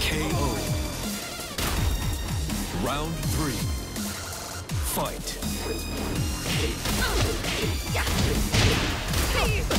KO. Round three. Fight. KO.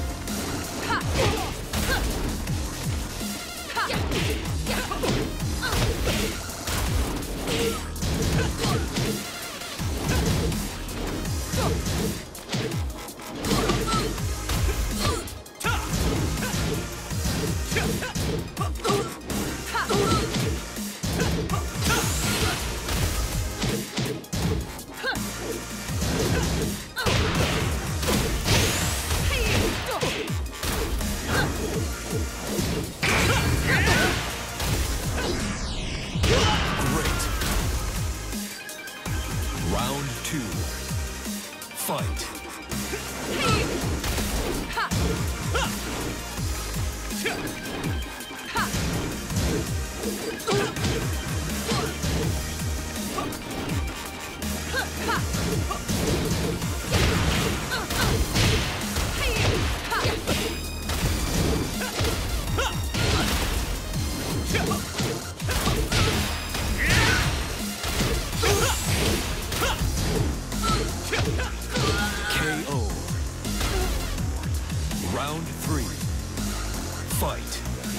KO.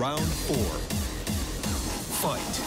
Round four. Fight.